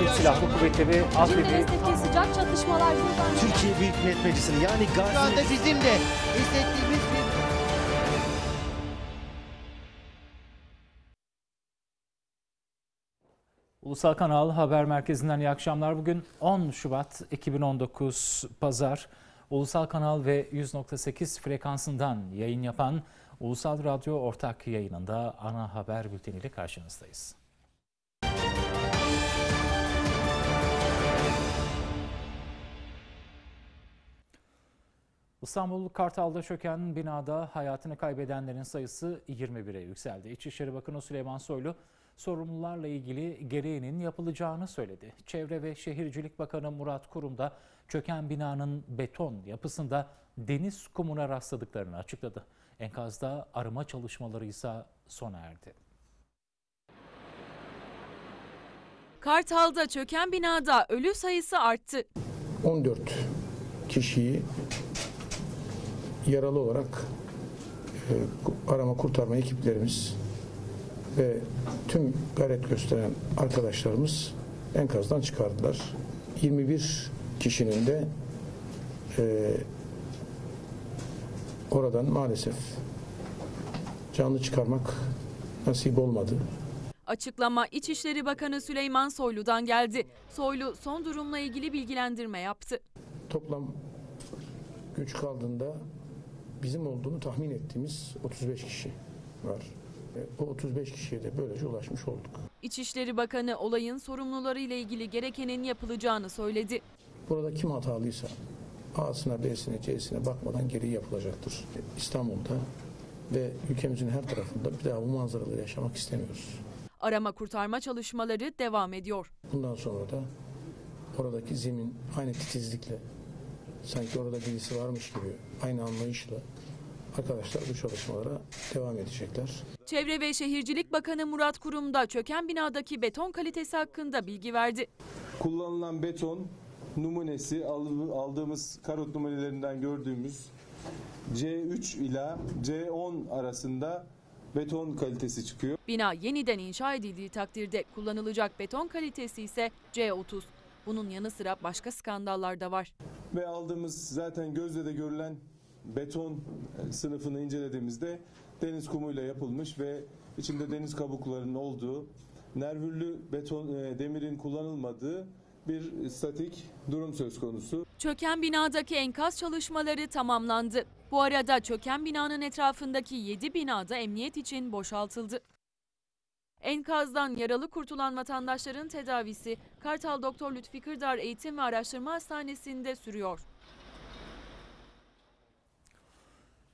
Türk Silahlı Kuvvetleri Menderes'teki sıcak çatışmalar buradan Türkiye Büyük Millet Meclisi'ni yani Gazi... Şu anda bizim de hissettiğimiz bir Ulusal Kanal Haber Merkezi'nden iyi akşamlar. Bugün 10 Şubat 2019 Pazar. Ulusal Kanal ve 100.8 frekansından yayın yapan Ulusal Radyo ortak yayınında ana haber bülteniyle karşınızdayız. İstanbul Kartal'da çöken binada hayatını kaybedenlerin sayısı 21'e yükseldi. İçişleri Bakanı Süleyman Soylu sorumlularla ilgili gereğinin yapılacağını söyledi. Çevre ve Şehircilik Bakanı Murat Kurum da çöken binanın beton yapısında deniz kumuna rastladıklarını açıkladı. Enkazda arama çalışmaları ise sona erdi. Kartal'da çöken binada ölü sayısı arttı. 14 kişiyi yaralı olarak e, arama kurtarma ekiplerimiz ve tüm gayret gösteren arkadaşlarımız enkazdan çıkardılar. 21 kişinin de e, oradan maalesef canlı çıkarmak nasip olmadı. Açıklama İçişleri Bakanı Süleyman Soylu'dan geldi. Soylu son durumla ilgili bilgilendirme yaptı. Toplam güç kaldığında bizim olduğunu tahmin ettiğimiz 35 kişi var. E, O 35 kişiye de böylece ulaşmış olduk. İçişleri Bakanı olayın sorumluları ile ilgili gerekenin yapılacağını söyledi. Burada kim hatalıysa A'sına, B'sine, C'sine bakmadan geri yapılacaktır. E, İstanbul'da ve ülkemizin her tarafında bir daha bu manzaraları yaşamak istemiyoruz. Arama kurtarma çalışmaları devam ediyor. Bundan sonra da oradaki zemin aynı titizlikle sanki orada birisi varmış gibi aynı anlayışla arkadaşlar bu çalışmalara devam edecekler. Çevre ve Şehircilik Bakanı Murat Kurum da çöken binadaki beton kalitesi hakkında bilgi verdi. kullanılan beton numunesi al- aldığımız karot numunelerinden gördüğümüz C3 ila C10 arasında beton kalitesi çıkıyor. Bina yeniden inşa edildiği takdirde kullanılacak beton kalitesi ise C30. Bunun yanı sıra başka skandallar da var. Ve aldığımız zaten gözle de görülen beton e, sınıfını incelediğimizde deniz kumuyla yapılmış ve içinde deniz kabuklarının olduğu, nervürlü beton e, demirin kullanılmadığı bir statik durum söz konusu. Çöken binadaki enkaz çalışmaları tamamlandı. Bu arada çöken binanın etrafındaki 7 binada emniyet için boşaltıldı. Enkazdan yaralı kurtulan vatandaşların tedavisi Kartal Doktor Lütfi Kırdar Eğitim ve Araştırma Hastanesi'nde sürüyor.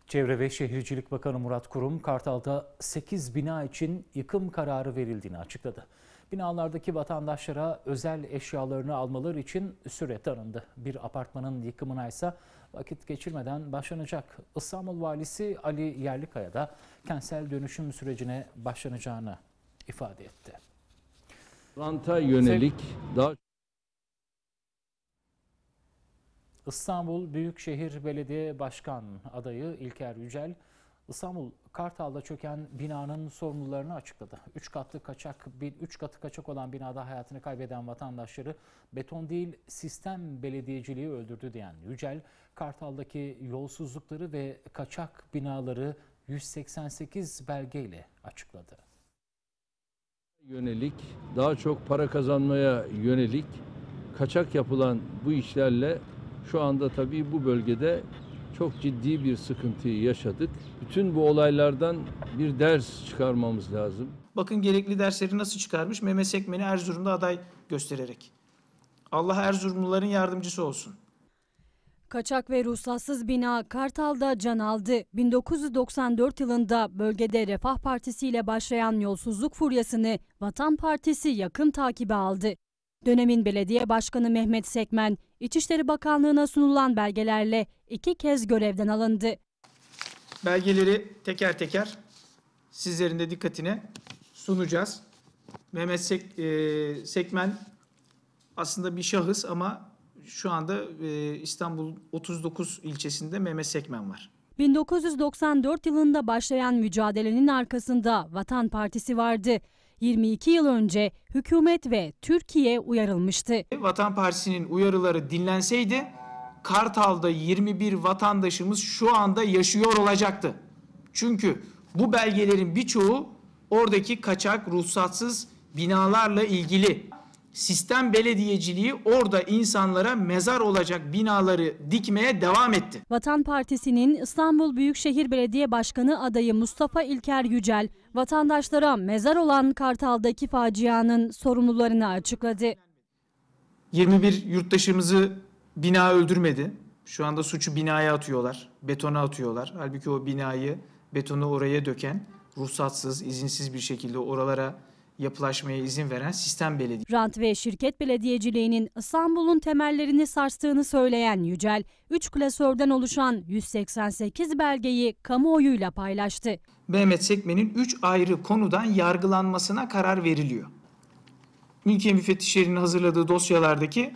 Çevre ve Şehircilik Bakanı Murat Kurum, Kartal'da 8 bina için yıkım kararı verildiğini açıkladı. Binalardaki vatandaşlara özel eşyalarını almaları için süre tanındı. Bir apartmanın yıkımına ise vakit geçirmeden başlanacak. İstanbul Valisi Ali Yerlikaya da kentsel dönüşüm sürecine başlanacağını ifade etti. Ranta yönelik daha İstanbul Büyükşehir Belediye Başkan adayı İlker Yücel, İstanbul Kartal'da çöken binanın sorumlularını açıkladı. 3 katlı kaçak, 3 katı kaçak olan binada hayatını kaybeden vatandaşları beton değil sistem belediyeciliği öldürdü diyen Yücel, Kartal'daki yolsuzlukları ve kaçak binaları 188 belgeyle açıkladı. Yönelik daha çok para kazanmaya yönelik kaçak yapılan bu işlerle şu anda tabii bu bölgede çok ciddi bir sıkıntıyı yaşadık. Bütün bu olaylardan bir ders çıkarmamız lazım. Bakın gerekli dersleri nasıl çıkarmış? Mehmet Sekmen'i Erzurum'da aday göstererek. Allah Erzurumluların yardımcısı olsun. Kaçak ve ruhsatsız bina Kartal'da can aldı. 1994 yılında bölgede Refah Partisi ile başlayan yolsuzluk furyasını Vatan Partisi yakın takibe aldı. Dönemin belediye başkanı Mehmet Sekmen, İçişleri Bakanlığı'na sunulan belgelerle iki kez görevden alındı. Belgeleri teker teker sizlerin de dikkatine sunacağız. Mehmet Sek- e, Sekmen aslında bir şahıs ama şu anda e, İstanbul 39 ilçesinde Mehmet Sekmen var. 1994 yılında başlayan mücadelenin arkasında Vatan Partisi vardı. 22 yıl önce hükümet ve Türkiye uyarılmıştı. Vatan Partisi'nin uyarıları dinlenseydi Kartal'da 21 vatandaşımız şu anda yaşıyor olacaktı. Çünkü bu belgelerin birçoğu oradaki kaçak ruhsatsız binalarla ilgili. Sistem belediyeciliği orada insanlara mezar olacak binaları dikmeye devam etti. Vatan Partisi'nin İstanbul Büyükşehir Belediye Başkanı adayı Mustafa İlker Yücel, vatandaşlara mezar olan Kartal'daki facianın sorumlularını açıkladı. 21 yurttaşımızı bina öldürmedi. Şu anda suçu binaya atıyorlar, betona atıyorlar. Halbuki o binayı, betonu oraya döken, ruhsatsız, izinsiz bir şekilde oralara yapılaşmaya izin veren sistem belediye. Rant ve şirket belediyeciliğinin İstanbul'un temellerini sarstığını söyleyen Yücel, 3 klasörden oluşan 188 belgeyi kamuoyuyla paylaştı. Mehmet Sekmen'in 3 ayrı konudan yargılanmasına karar veriliyor. Mülkiye müfettişlerinin hazırladığı dosyalardaki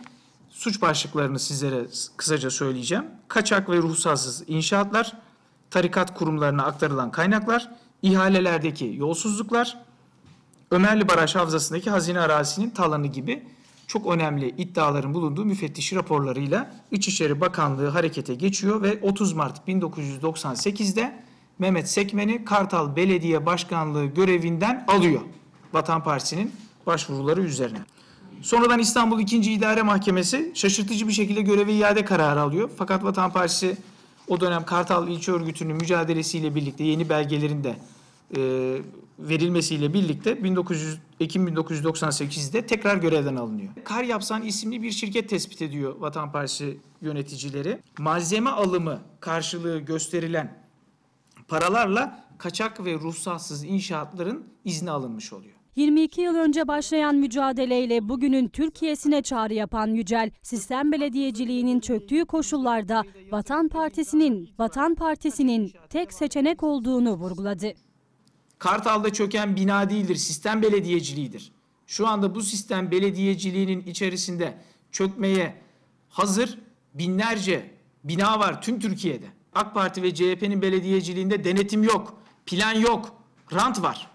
suç başlıklarını sizlere kısaca söyleyeceğim. Kaçak ve ruhsatsız inşaatlar, tarikat kurumlarına aktarılan kaynaklar, ihalelerdeki yolsuzluklar, Ömerli Baraj Havzası'ndaki hazine arazisinin talanı gibi çok önemli iddiaların bulunduğu müfettiş raporlarıyla İçişleri Bakanlığı harekete geçiyor ve 30 Mart 1998'de Mehmet Sekmen'i Kartal Belediye Başkanlığı görevinden alıyor. Vatan Partisi'nin başvuruları üzerine. Sonradan İstanbul 2. İdare Mahkemesi şaşırtıcı bir şekilde göreve iade kararı alıyor. Fakat Vatan Partisi o dönem Kartal İlçe Örgütü'nün mücadelesiyle birlikte yeni belgelerin de e, verilmesiyle birlikte 1900, Ekim 1998'de tekrar görevden alınıyor. Kar Yapsan isimli bir şirket tespit ediyor Vatan Partisi yöneticileri. Malzeme alımı karşılığı gösterilen paralarla kaçak ve ruhsatsız inşaatların izni alınmış oluyor. 22 yıl önce başlayan mücadeleyle bugünün Türkiye'sine çağrı yapan Yücel, sistem belediyeciliğinin çöktüğü koşullarda Vatan Partisi'nin Vatan Partisi'nin tek seçenek olduğunu vurguladı. Kartal'da çöken bina değildir, sistem belediyeciliğidir. Şu anda bu sistem belediyeciliğinin içerisinde çökmeye hazır binlerce bina var tüm Türkiye'de. AK Parti ve CHP'nin belediyeciliğinde denetim yok, plan yok, rant var.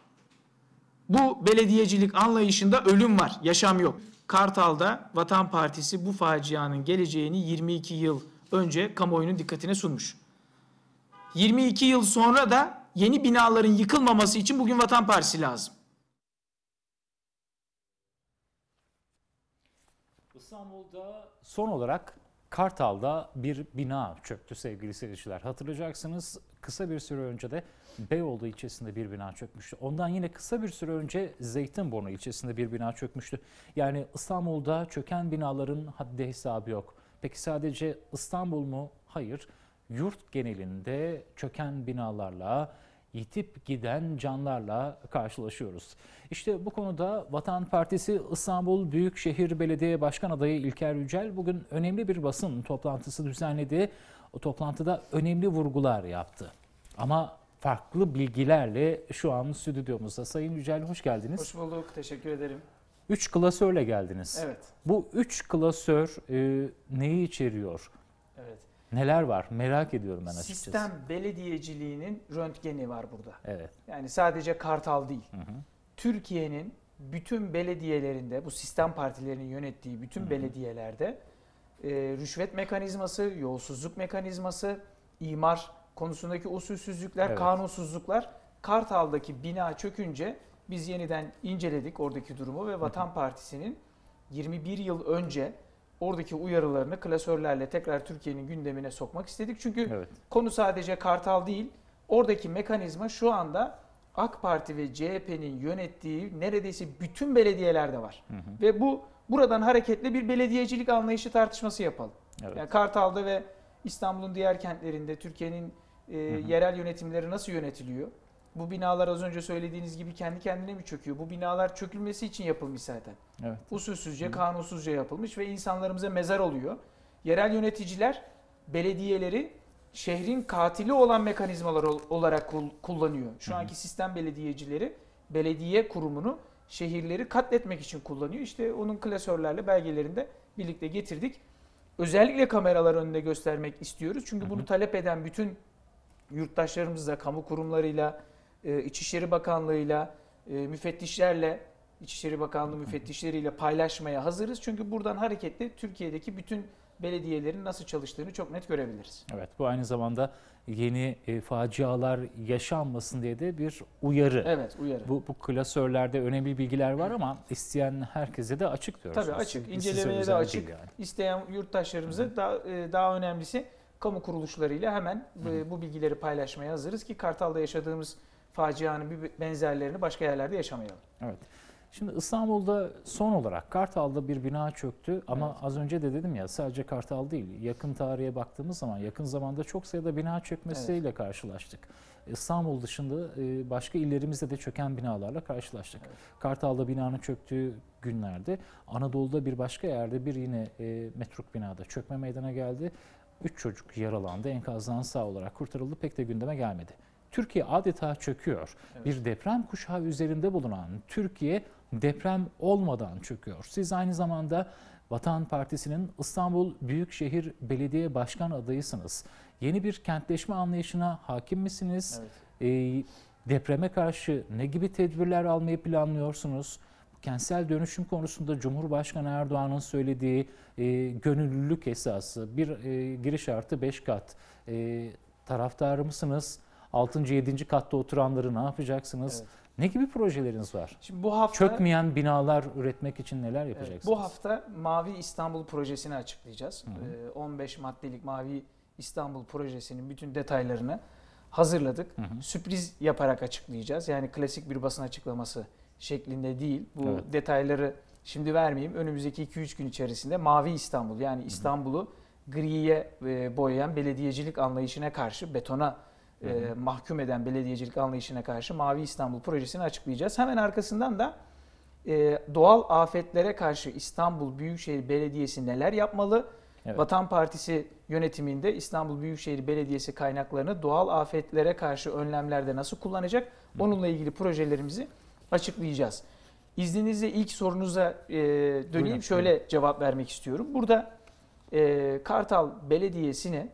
Bu belediyecilik anlayışında ölüm var, yaşam yok. Kartal'da Vatan Partisi bu facianın geleceğini 22 yıl önce kamuoyunun dikkatine sunmuş. 22 yıl sonra da yeni binaların yıkılmaması için bugün Vatan Partisi lazım. İstanbul'da son olarak Kartal'da bir bina çöktü sevgili seyirciler. Hatırlayacaksınız kısa bir süre önce de Beyoğlu ilçesinde bir bina çökmüştü. Ondan yine kısa bir süre önce Zeytinburnu ilçesinde bir bina çökmüştü. Yani İstanbul'da çöken binaların haddi hesabı yok. Peki sadece İstanbul mu? Hayır. Yurt genelinde çöken binalarla, yitip giden canlarla karşılaşıyoruz. İşte bu konuda Vatan Partisi İstanbul Büyükşehir Belediye Başkan adayı İlker Yücel bugün önemli bir basın toplantısı düzenledi. O toplantıda önemli vurgular yaptı. Ama farklı bilgilerle şu an stüdyomuzda. Sayın Yücel hoş geldiniz. Hoş bulduk, teşekkür ederim. Üç klasörle geldiniz. Evet, Bu üç klasör e, neyi içeriyor? evet. Neler var? Merak ediyorum ben açıkçası. Sistem belediyeciliğinin röntgeni var burada. Evet. Yani sadece Kartal değil. Türkiye'nin bütün belediyelerinde, bu sistem partilerinin yönettiği bütün belediyelerde e, rüşvet mekanizması, yolsuzluk mekanizması, imar konusundaki usulsüzlükler, Evet. kanunsuzluklar Kartal'daki bina çökünce biz yeniden inceledik oradaki durumu ve Vatan Partisi'nin 21 yıl önce oradaki uyarılarını klasörlerle tekrar Türkiye'nin gündemine sokmak istedik. Çünkü Evet. konu sadece Kartal değil. Oradaki mekanizma şu anda AK Parti ve CHP'nin yönettiği neredeyse bütün belediyelerde var. Ve bu buradan hareketle bir belediyecilik anlayışı tartışması yapalım. Evet. Yani Kartal'da ve İstanbul'un diğer kentlerinde Türkiye'nin e, yerel yönetimleri nasıl yönetiliyor? Bu binalar az önce söylediğiniz gibi kendi kendine mi çöküyor? Bu binalar çökülmesi için yapılmış zaten. Evet. Usulsüzce, kanunsuzca yapılmış ve insanlarımıza mezar oluyor. Yerel yöneticiler belediyeleri şehrin katili olan mekanizmalar ol- olarak kul- kullanıyor. Şu anki sistem belediyecileri belediye kurumunu şehirleri katletmek için kullanıyor. İşte onun klasörlerle belgelerinde birlikte getirdik. Özellikle kameralar önünde göstermek istiyoruz. Çünkü bunu talep eden bütün yurttaşlarımızla, kamu kurumlarıyla, e, İçişleri Bakanlığı'yla, e, müfettişlerle, İçişleri Bakanlığı müfettişleriyle paylaşmaya hazırız. Çünkü buradan hareketle Türkiye'deki bütün belediyelerin nasıl çalıştığını çok net görebiliriz. Evet bu aynı zamanda yeni e, facialar yaşanmasın diye de bir uyarı. Evet, uyarı. Bu, bu klasörlerde önemli bilgiler var ama isteyen herkese de açık diyorsunuz. Tabii açık. İncelemeye de açık. yani. İsteyen yurttaşlarımıza daha, e, daha önemlisi kamu kuruluşlarıyla hemen e, bu bilgileri paylaşmaya hazırız ki Kartal'da yaşadığımız facianın bir benzerlerini başka yerlerde yaşamayalım. Evet. Şimdi İstanbul'da son olarak Kartal'da bir bina çöktü ama Evet. az önce de dedim ya sadece Kartal değil yakın tarihe baktığımız zaman yakın zamanda çok sayıda bina çökmesiyle karşılaştık. İstanbul dışında e, başka illerimizde de çöken binalarla karşılaştık. Kartal'da binanın çöktüğü günlerde Anadolu'da bir başka yerde bir yine e, metruk binada çökme meydana geldi. Üç çocuk yaralandı enkazdan sağ olarak kurtarıldı pek de gündeme gelmedi. Türkiye adeta çöküyor. Bir deprem kuşağı üzerinde bulunan Türkiye deprem olmadan çöküyor. Siz aynı zamanda Vatan Partisi'nin İstanbul Büyükşehir Belediye Başkan adayısınız. Yeni bir kentleşme anlayışına hakim misiniz? Evet. Ee, depreme karşı ne gibi tedbirler almayı planlıyorsunuz? Kentsel dönüşüm konusunda Cumhurbaşkanı Erdoğan'ın söylediği e, gönüllülük esası, bir e, giriş artı 5 kat e, taraftarı mısınız? 6. 7. katta oturanları ne yapacaksınız? Evet. Ne gibi projeleriniz var? Şimdi bu hafta Çökmeyen binalar üretmek için neler Evet, yapacaksınız? bu hafta Mavi İstanbul projesini açıklayacağız. Ee, 15 maddelik Mavi İstanbul projesinin bütün detaylarını hazırladık. Hı hı. Sürpriz yaparak açıklayacağız. Yani klasik bir basın açıklaması şeklinde değil. Bu Evet. detayları şimdi vermeyeyim. Önümüzdeki 2-3 gün içerisinde Mavi İstanbul yani İstanbul'u griye e, boyayan belediyecilik anlayışına karşı betona e, mahkum eden belediyecilik anlayışına karşı Mavi İstanbul projesini açıklayacağız. Hemen arkasından da e, doğal afetlere karşı İstanbul Büyükşehir Belediyesi neler yapmalı? Evet. Vatan Partisi yönetiminde İstanbul Büyükşehir Belediyesi kaynaklarını doğal afetlere karşı önlemlerde nasıl kullanacak? Onunla ilgili projelerimizi açıklayacağız. İzninizle ilk sorunuza e, döneyim. Buyurun, Şöyle cevap vermek istiyorum. Burada e, Kartal Belediyesi'ne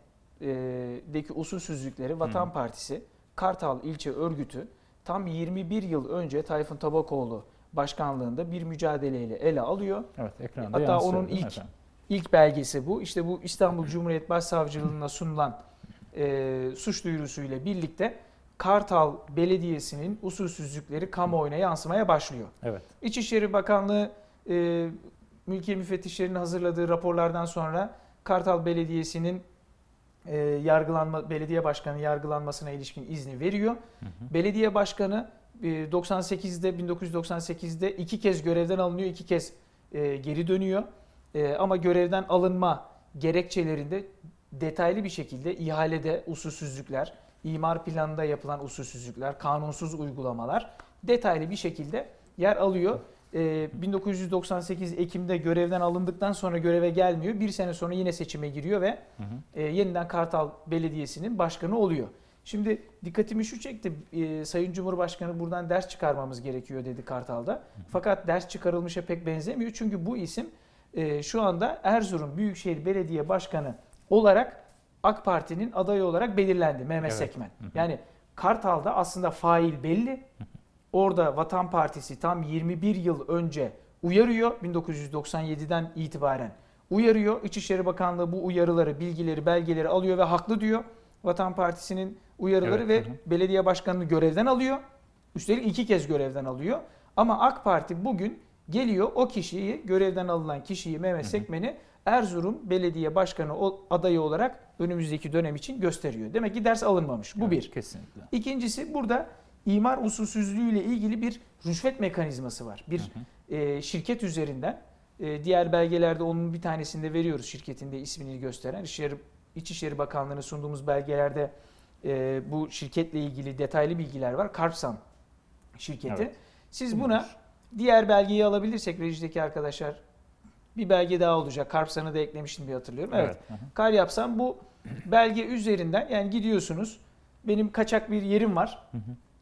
deki usulsüzlükleri Vatan Partisi Kartal İlçe Örgütü tam 21 yıl önce Tayfun Tabakoğlu başkanlığında bir mücadeleyle ele alıyor. Evet, ekranda Hatta yansıyor, onun ilk efendim? İlk belgesi bu. İşte bu İstanbul Cumhuriyet Başsavcılığına sunulan e, suç duyurusuyla birlikte Kartal Belediyesi'nin usulsüzlükleri kamuoyuna yansımaya başlıyor. Evet. İçişleri Bakanlığı e, mülkiye müfettişlerinin hazırladığı raporlardan sonra Kartal Belediyesi'nin e, yargılanma belediye başkanı yargılanmasına ilişkin izni veriyor. Belediye başkanı e, 98'de 1998'de iki kez görevden alınıyor, iki kez e, geri dönüyor. E, ama görevden alınma gerekçelerinde detaylı bir şekilde ihalede usulsüzlükler, imar planında yapılan usulsüzlükler, kanunsuz uygulamalar detaylı bir şekilde yer alıyor. E, 1998 Ekim'de görevden alındıktan sonra göreve gelmiyor. Bir sene sonra yine seçime giriyor ve e, yeniden Kartal Belediyesi'nin başkanı oluyor. Şimdi dikkatimi şu çekti. e, Sayın Cumhurbaşkanı buradan ders çıkarmamız gerekiyor dedi Kartal'da. Fakat ders çıkarılmışa pek benzemiyor. Çünkü bu isim e, şu anda Erzurum Büyükşehir Belediye Başkanı olarak AK Parti'nin adayı olarak belirlendi Mehmet Evet. Sekmen. Yani Kartal'da aslında fail belli. Orada Vatan Partisi tam 21 yıl önce uyarıyor 1997'den itibaren uyarıyor. İçişleri Bakanlığı bu uyarıları, bilgileri, belgeleri alıyor ve haklı diyor. Vatan Partisi'nin uyarıları Evet, ve hı belediye başkanını görevden alıyor. Üstelik iki kez görevden alıyor. Ama AK Parti bugün geliyor o kişiyi, görevden alınan kişiyi Mehmet Sekmen'i Erzurum Belediye Başkanı adayı olarak önümüzdeki dönem için gösteriyor. Demek ki ders alınmamış. Bu Evet, bir. Kesinlikle. İkincisi burada imar usulsüzlüğüyle ilgili bir rüşvet mekanizması var. Bir e, şirket üzerinden e, diğer belgelerde onun bir tanesinde veriyoruz şirketin de ismini gösteren İçişleri, İçişleri Bakanlığı'nın sunduğumuz belgelerde e, bu şirketle ilgili detaylı bilgiler var. Karpsam şirketi. Evet. Siz buna diğer belgeyi alabilirsek rejideki arkadaşlar bir belge daha olacak. Karpsan'ı da eklemiştim bir hatırlıyorum. Evet. hı hı. Kar yapsam bu belge üzerinden yani gidiyorsunuz. Benim kaçak bir yerim var.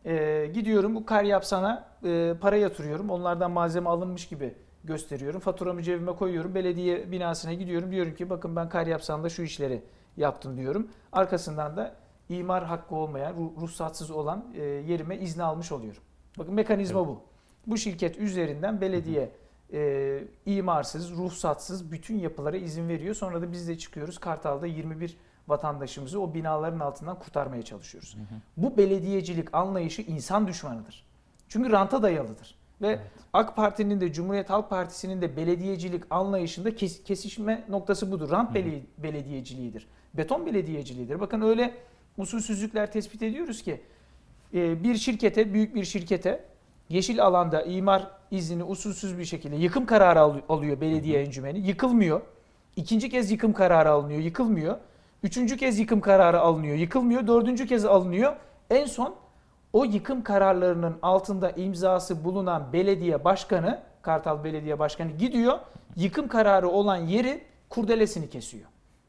Ee, gidiyorum bu kar yapsana e, para yatırıyorum. Onlardan malzeme alınmış gibi gösteriyorum. Faturamı cebime koyuyorum. Belediye binasına gidiyorum. Diyorum ki bakın ben kar yapsanda şu işleri yaptım diyorum. Arkasından da imar hakkı olmayan, ru- ruhsatsız olan e, yerime izni almış oluyorum. Bakın mekanizma bu. Bu şirket üzerinden belediye e, imarsız, ruhsatsız bütün yapılara izin veriyor. Sonra da biz de çıkıyoruz Kartal'da 21 vatandaşımızı o binaların altından kurtarmaya çalışıyoruz. Bu belediyecilik anlayışı insan düşmanıdır. Çünkü ranta dayalıdır. Ve AK Parti'nin de Cumhuriyet Halk Partisi'nin de belediyecilik anlayışında kes- kesişme noktası budur. Rant bele- belediyeciliğidir. Beton belediyeciliğidir. Bakın öyle usulsüzlükler tespit ediyoruz ki e, bir şirkete, büyük bir şirkete yeşil alanda imar iznini usulsüz bir şekilde yıkım kararı al- alıyor belediye encümeni. Yıkılmıyor. İkinci kez yıkım kararı alınıyor, yıkılmıyor. Üçüncü kez yıkım kararı alınıyor, yıkılmıyor. Dördüncü kez alınıyor. En son o yıkım kararlarının altında imzası bulunan belediye başkanı, Kartal Belediye Başkanı gidiyor, yıkım kararı olan yeri kurdelesini kesiyor.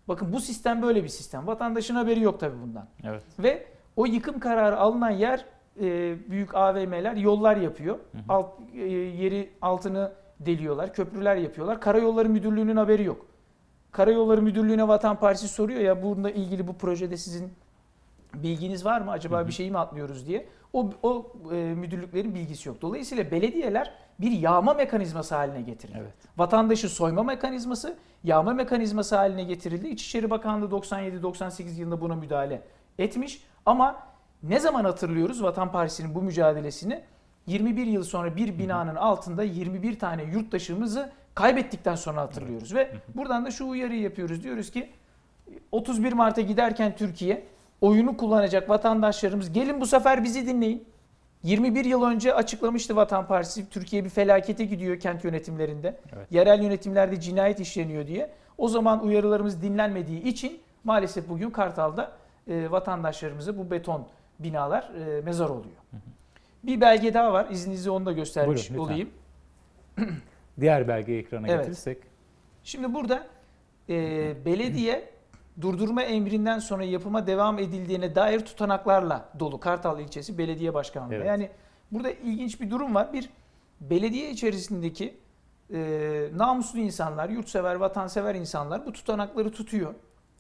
Bakın bu sistem böyle bir sistem. Vatandaşın haberi yok tabii bundan. Evet. Ve o yıkım kararı alınan yer e, büyük AVM'ler yollar yapıyor. Alt, e, yeri altını deliyorlar, köprüler yapıyorlar. Karayolları Müdürlüğü'nün haberi yok. Karayolları Müdürlüğü'ne Vatan Partisi soruyor ya bununla ilgili bu projede sizin bilginiz var mı? Acaba bir şey mi atlıyoruz diye. O, o e, müdürlüklerin bilgisi yok. Dolayısıyla belediyeler bir yağma mekanizması haline getirildi. Evet. Vatandaşı soyma mekanizması, yağma mekanizması haline getirildi. İçişleri Bakanlığı 97-98 yılında buna müdahale etmiş. Ama ne zaman hatırlıyoruz Vatan Partisi'nin bu mücadelesini? 21 yıl sonra bir binanın altında 21 tane yurttaşımızı kaybettikten sonra hatırlıyoruz. Ve buradan da şu uyarıyı yapıyoruz. Diyoruz ki 31 Mart'a giderken Türkiye oyunu kullanacak vatandaşlarımız gelin bu sefer bizi dinleyin. 21 yıl önce açıklamıştı Vatan Partisi Türkiye bir felakete gidiyor kent yönetimlerinde. Evet. Yerel yönetimlerde cinayet işleniyor diye. O zaman uyarılarımız dinlenmediği için maalesef bugün Kartal'da e, vatandaşlarımıza bu beton binalar e, mezar oluyor. Bir belge daha var. İzninizle onu da göstermiş Buyurun, lütfen. olayım. Diğer belgeyi ekrana Evet. getirirsek. Şimdi burada e, belediye durdurma emrinden sonra yapıma devam edildiğine dair tutanaklarla dolu Kartal ilçesi belediye başkanlığı. Evet. Yani burada ilginç bir durum var. Bir belediye içerisindeki e, namuslu insanlar, yurtsever, vatansever insanlar bu tutanakları tutuyor.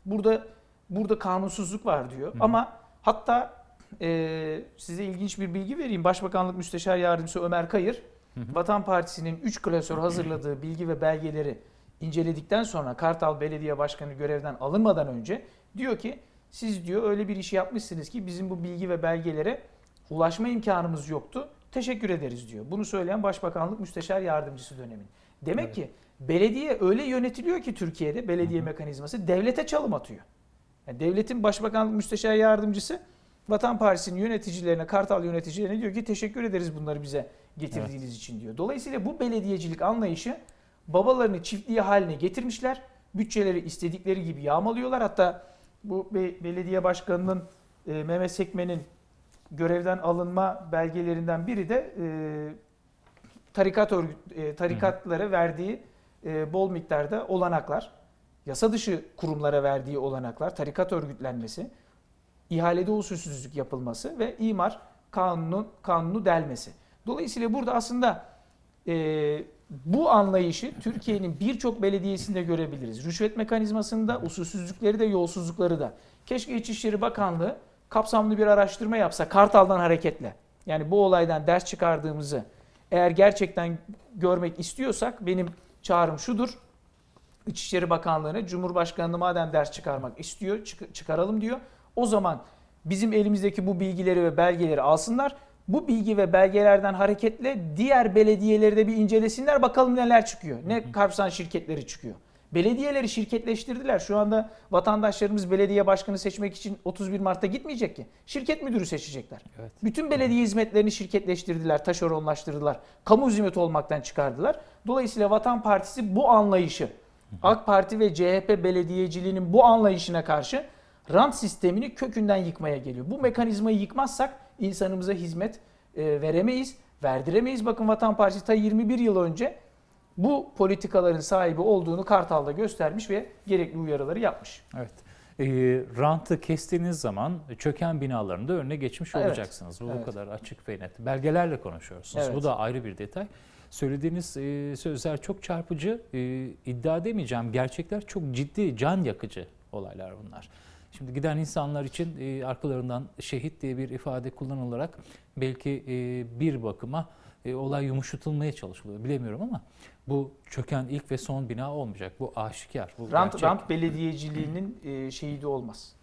Burada burada kanunsuzluk var diyor. Ama hatta e, size ilginç bir bilgi vereyim. Başbakanlık Müsteşar Yardımcısı Ömer Kayır, Vatan Partisi'nin 3 klasör hazırladığı bilgi ve belgeleri inceledikten sonra Kartal Belediye Başkanı görevden alınmadan önce diyor ki siz diyor öyle bir iş yapmışsınız ki bizim bu bilgi ve belgelere ulaşma imkanımız yoktu. Teşekkür ederiz diyor. Bunu söyleyen Başbakanlık Müsteşar Yardımcısı dönemin. Demek Evet. ki belediye öyle yönetiliyor ki Türkiye'de belediye mekanizması devlete çalım atıyor. Yani devletin Başbakanlık Müsteşar Yardımcısı Vatan Partisi'nin yöneticilerine, Kartal yöneticilerine diyor ki teşekkür ederiz bunları bize getirdiğiniz için diyor. Dolayısıyla bu belediyecilik anlayışı babalarını çiftliği haline getirmişler. Bütçeleri istedikleri gibi yağmalıyorlar. Hatta bu be- belediye başkanının e, Mehmet Sekmen'in görevden alınma belgelerinden biri de e, tarikat örgüt e, tarikatlara verdiği e, bol miktarda olanaklar, yasa dışı kurumlara verdiği olanaklar, tarikat örgütlenmesi, ihalede usulsüzlük yapılması ve imar kanunu kanunu delmesi. Dolayısıyla burada aslında e, bu anlayışı Türkiye'nin birçok belediyesinde görebiliriz. Rüşvet mekanizmasında usulsüzlükleri de yolsuzlukları da. Keşke İçişleri Bakanlığı kapsamlı bir araştırma yapsa Kartal'dan hareketle. Yani bu olaydan ders çıkardığımızı eğer gerçekten görmek istiyorsak benim çağrım şudur. İçişleri Bakanlığı'na Cumhurbaşkanlığı madem ders çıkarmak istiyor çık- çıkaralım diyor. O zaman bizim elimizdeki bu bilgileri ve belgeleri alsınlar. Bu bilgi ve belgelerden hareketle diğer belediyeleri de bir incelesinler bakalım neler çıkıyor. Ne karpsan şirketleri çıkıyor. Belediyeleri şirketleştirdiler. Şu anda vatandaşlarımız belediye başkanı seçmek için 31 Mart'ta gitmeyecek ki. Şirket müdürü seçecekler. Evet. Bütün belediye hizmetlerini şirketleştirdiler, taşeronlaştırdılar. Kamu hizmeti olmaktan çıkardılar. Dolayısıyla Vatan Partisi bu anlayışı, AK Parti ve CHP belediyeciliğinin bu anlayışına karşı rant sistemini kökünden yıkmaya geliyor. Bu mekanizmayı yıkmazsak insanımıza hizmet e, veremeyiz, verdiremeyiz. Bakın Vatan Partisi ta 21 yıl önce bu politikaların sahibi olduğunu Kartal'da göstermiş ve gerekli uyarıları yapmış. Evet. E, rantı kestiğiniz zaman çöken binaların da önüne geçmiş Evet. olacaksınız. Bu bu Evet. kadar açık ve net. Belgelerle konuşuyorsunuz. Evet. Bu da ayrı bir detay. Söylediğiniz e, sözler çok çarpıcı. E, iddia demeyeceğim. Gerçekler çok ciddi, can yakıcı olaylar bunlar. Şimdi giden insanlar için e, arkalarından şehit diye bir ifade kullanılarak belki e, bir bakıma e, olay yumuşatılmaya çalışılıyor. Bilemiyorum ama bu çöken ilk ve son bina olmayacak. Bu aşikar. Bu Rant, gerçek. rant belediyeciliğinin e, şehidi olmaz.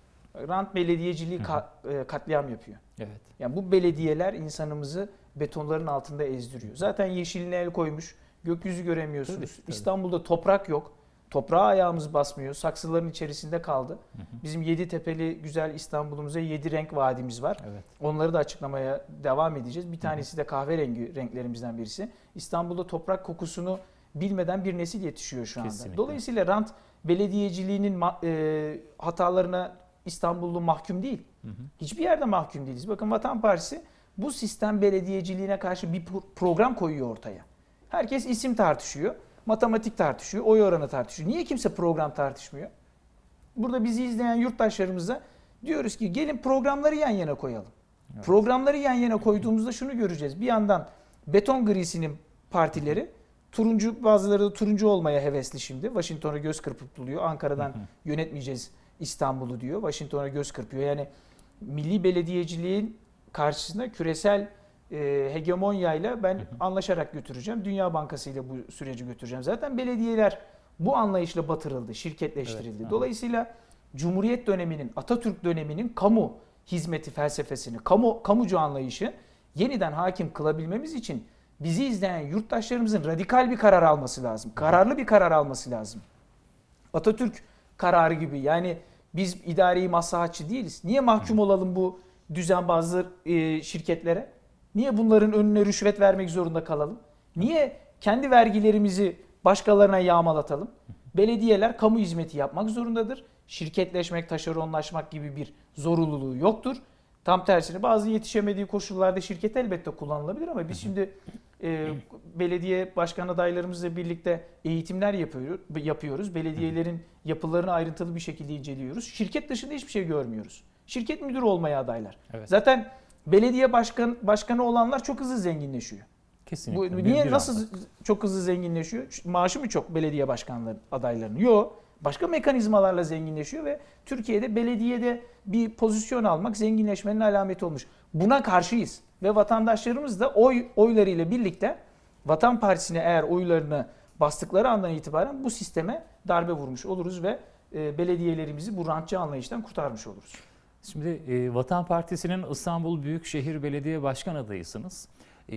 Rant belediyeciliği ka- e, katliam yapıyor. Evet. Yani bu belediyeler insanımızı betonların altında ezdiriyor. Zaten yeşiline el koymuş. Gökyüzü göremiyorsunuz. Tabii, tabii. İstanbul'da toprak yok. Toprağa ayağımız basmıyor. Saksıların içerisinde kaldı. Bizim yedi tepeli güzel İstanbul'umuza yedi renk vadimiz var. Evet. Onları da açıklamaya devam edeceğiz. Bir tanesi de kahverengi renklerimizden birisi. İstanbul'da toprak kokusunu bilmeden bir nesil yetişiyor şu anda. Kesinlikle. Dolayısıyla rant belediyeciliğinin e, hatalarına İstanbullu mahkum değil. Hiçbir yerde mahkum değiliz. Bakın Vatan Partisi bu sistem belediyeciliğine karşı bir pro- program koyuyor ortaya. Herkes isim tartışıyor, matematik tartışıyor, oy oranı tartışıyor. Niye kimse program tartışmıyor? Burada bizi izleyen yurttaşlarımıza diyoruz ki gelin programları yan yana koyalım. Programları yan yana koyduğumuzda şunu göreceğiz. Bir yandan beton grisinin partileri turuncu bazıları da turuncu olmaya hevesli şimdi. Washington'a göz kırpıp duruyor. Ankara'dan yönetmeyeceğiz İstanbul'u diyor. Washington'a göz kırpıyor. Yani milli belediyeciliğin karşısında küresel e, hegemonyayla ben anlaşarak götüreceğim. Dünya Bankası ile bu süreci götüreceğim. Zaten belediyeler bu anlayışla batırıldı, şirketleştirildi. Evet, aha. Dolayısıyla Cumhuriyet döneminin, Atatürk döneminin kamu hizmeti felsefesini, kamu kamucu anlayışı yeniden hakim kılabilmemiz için bizi izleyen yurttaşlarımızın radikal bir karar alması lazım. Kararlı bir karar alması lazım. Atatürk kararı gibi yani biz idari maslahatçı değiliz. Niye mahkum olalım bu düzenbazlı e, şirketlere? Niye bunların önüne rüşvet vermek zorunda kalalım? Niye kendi vergilerimizi başkalarına yağmalatalım? Belediyeler kamu hizmeti yapmak zorundadır. Şirketleşmek, taşeronlaşmak gibi bir zorunluluğu yoktur. Tam tersine bazı yetişemediği koşullarda şirket elbette kullanılabilir ama biz şimdi e, belediye başkan adaylarımızla birlikte eğitimler yapıyor, yapıyoruz. Belediyelerin yapılarını ayrıntılı bir şekilde inceliyoruz. Şirket dışında hiçbir şey görmüyoruz. Şirket müdürü olmaya adaylar. Evet. Zaten belediye başkan başkanı olanlar çok hızlı zenginleşiyor. Bu, Kesinlikle. Bir- niye nasıl anda. çok hızlı zenginleşiyor? Maaşı mı çok belediye başkanları adaylarının? Yok. Başka mekanizmalarla zenginleşiyor ve Türkiye'de belediyede bir pozisyon almak zenginleşmenin alameti olmuş. Buna karşıyız ve vatandaşlarımız da oy oylarıyla birlikte Vatan Partisi'ne eğer oylarını bastıkları andan itibaren bu sisteme darbe vurmuş oluruz ve e, belediyelerimizi bu rantçı anlayıştan kurtarmış oluruz. Şimdi e, Vatan Partisi'nin İstanbul Büyükşehir Belediye Başkan adayısınız. E,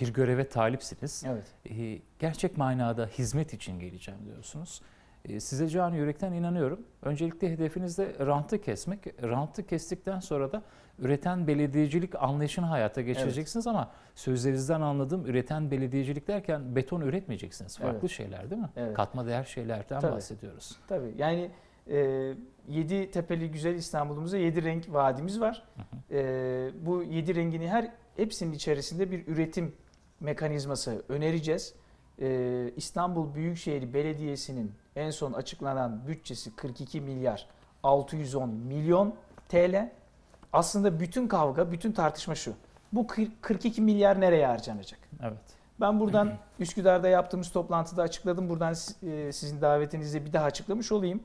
bir göreve talipsiniz. Evet. E, gerçek manada hizmet için geleceğim diyorsunuz. E, size can yürekten inanıyorum. Öncelikle hedefiniz de rantı kesmek. Rantı kestikten sonra da üreten belediyecilik anlayışını hayata geçireceksiniz ama sözlerinizden anladığım üreten belediyecilik derken beton üretmeyeceksiniz. Farklı Evet. şeyler değil mi? Evet. Katma değer şeylerden Tabii. bahsediyoruz. Tabii yani e, yedi tepeli güzel İstanbul'umuzda yedi renk vadimiz var. E, bu yedi rengini her hepsinin içerisinde bir üretim mekanizması önereceğiz. E, İstanbul Büyükşehir Belediyesi'nin en son açıklanan bütçesi 42 milyar 610 milyon TL. Aslında bütün kavga, bütün tartışma şu. Bu kır- 42 milyar nereye harcanacak? Evet. Ben buradan Üsküdar'da yaptığımız toplantıda açıkladım. Buradan e, sizin davetinizle bir daha açıklamış olayım.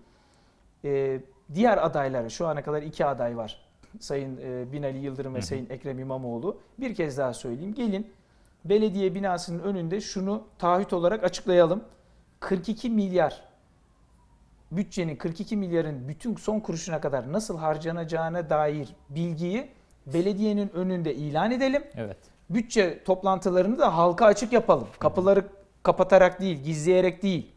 E, diğer adaylara şu ana kadar iki aday var. Sayın e, Binali Yıldırım ve Sayın Ekrem İmamoğlu. Bir kez daha söyleyeyim. Gelin belediye binasının önünde şunu taahhüt olarak açıklayalım. 42 milyar bütçenin 42 milyarın bütün son kuruşuna kadar nasıl harcanacağına dair bilgiyi belediyenin önünde ilan edelim Evet. bütçe toplantılarını da halka açık yapalım. Kapıları kapatarak değil, gizleyerek değil.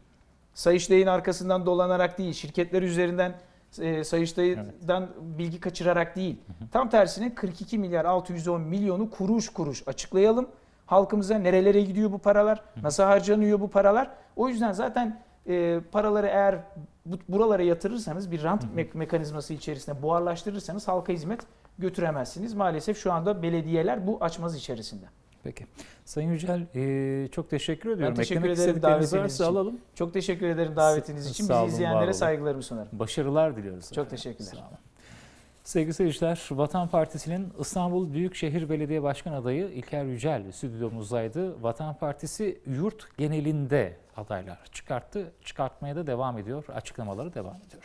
Sayıştay'ın arkasından dolanarak değil, şirketler üzerinden e, Sayıştay'dan bilgi kaçırarak değil. Tam tersine 42 milyar 610 milyonu kuruş kuruş açıklayalım. Halkımıza nerelere gidiyor bu paralar, nasıl harcanıyor bu paralar. O yüzden zaten e, paraları eğer bu- buralara yatırırsanız bir rant me- mekanizması içerisinde buharlaştırırsanız halka hizmet götüremezsiniz. Maalesef şu anda belediyeler bu açmaz içerisinde. Peki. Sayın Yücel e, çok teşekkür ediyorum. teşekkür Eklemek ederim davetiniz için. alalım. Çok teşekkür ederim davetiniz Sa- için. Bizi olun, izleyenlere saygılarımı sunarım. Başarılar diliyoruz. Çok teşekkürler. Sağ olun. Sevgili seyirciler, Vatan Partisi'nin İstanbul Büyükşehir Belediye Başkan adayı İlker Yücel stüdyomuzdaydı. Vatan Partisi yurt genelinde adaylar çıkarttı, çıkartmaya da devam ediyor, açıklamaları devam ediyor.